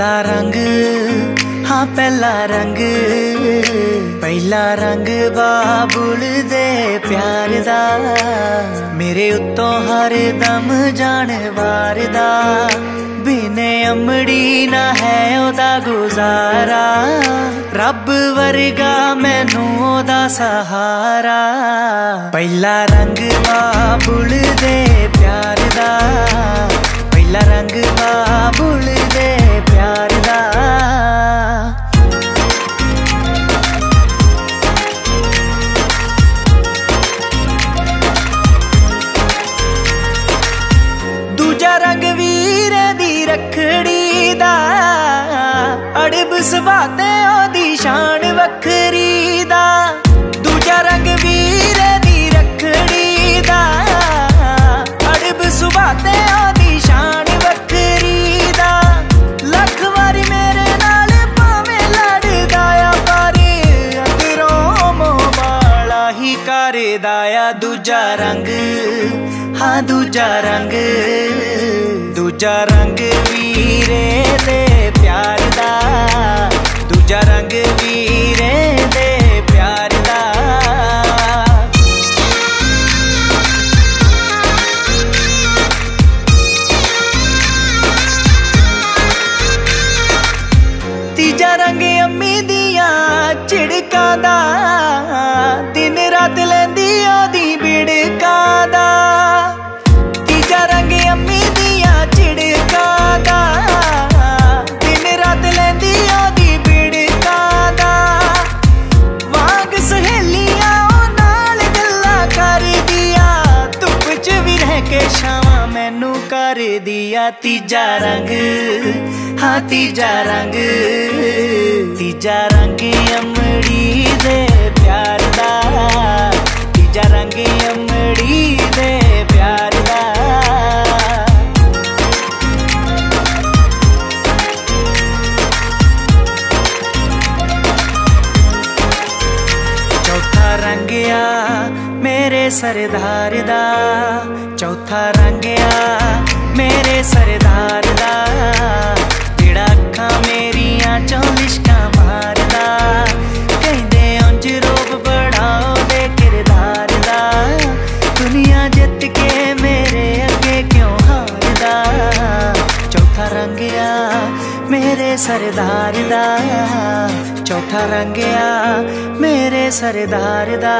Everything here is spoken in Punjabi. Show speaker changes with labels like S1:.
S1: ਪਹਿਲਾ ਰੰਗ, ਹਾਂ ਪਹਿਲਾ ਰੰਗ। ਪਹਿਲਾ ਰੰਗ ਬਾਬੁਲ ਦੇ ਪਿਆਰ ਦਾ, ਮੇਰੇ ਉੱਤੋਂ ਹਰ ਦਮ ਜਾਣ ਵਾਰਦਾ। ਬਿਨੇ ਅਮੜੀ ਨਾ ਹੈ ਉਹਦਾ ਗੁਜ਼ਾਰਾ। ਰੱਬ ਵਰਗਾ ਮੈਨੂੰ ਉਹਦਾ ਸਹਾਰਾ। ਪਹਿਲਾ ਰੰਗ ਬਾਬੁਲ ਦੇ ਪਿਆਰ ਦਾ। ਪਹਿਲਾ ਰੰਗ ਬਾਬੁਲ ਦੇ ਰੱਖੜੀ ਦਾ, ਅੜਬ ਸਵਾਤੇ ਉਹਦੀ ਸ਼ਾਨ ਵੱਖਰੀ ਦਾ। ਦੂਜਾ ਰੰਗ ਵੀਰੇ ਦੀ ਰੱਖੜੀ ਦਾ, ਅੜਬ ਸੁਭਾਤੇ ਉਹਦੀ ਸ਼ਾਨ ਵੱਖਰੀ ਦਾ। ਲੱਖ ਵਾਰੀ ਮੇਰੇ ਨਾਲ ਭਾਵੇਂ ਲੜਦਾ ਆ, ਪਰ ਅੰਦਰੋਂ ਮੋਹ ਵਾਲਾ ਹੀ ਕਰਦਾ ਆ। ਦੂਜਾ ਰੰਗ, ਹਾਂ, ਦੂਜਾ ਰੰਗ। ਦੂਜਾ ਰੰਗ ਵੀਰੇ ਦੇ ਪਿਆਰ ਦਾ, ਦੂਜਾ ਰੰਗ ਵੀਰੇ ਦੇ ਪਿਆਰ ਦਾ। ਤੀਜਾ ਰੰਗ ਅੰਮੀ ਦੀਆਂ ਝਿੜਕਾਂ ਦਾ, ਦਿਨ ਰਾਤ ਲੈਂਦੀ ਉਹਦੀ ਮੈਨੂੰ ਕਰਦੀਆਂ ਤੀਜਾ ਰੰਗ ਹਾਂ ਤੀਜਾ ਰੰਗ ਤੀਜਾ ਸਰਦਾਰ ਦਾ ਚੌਥਾ ਰੰਗਿਆ ਮੇਰੇ ਸਰਦਾਰ ਦਾ। ਜਿਹੜਾ ਅੱਖਾਂ ਮੇਰੀਆਂ ਚੋਂ ਲਿਸ਼ਕਾਂ ਮਾਰਦਾ। ਕਹਿੰਦੇ ਉਂਝ ਰੋਬ ਬੜਾ ਉਹਦੇ ਕਿਰਦਾਰ ਦਾ। ਦੁਨੀਆ ਜਿੱਤ ਕੇ ਮੇਰੇ ਅੱਗੇ ਕਿਉਂ ਹਾਰਦਾ? ਚੌਥਾ ਰੰਗਿਆ ਮੇਰੇ ਸਰਦਾਰ ਦਾ ਚੌਥਾ ਰੰਗਿਆ ਮੇਰੇ ਸਰਦਾਰ ਦਾ।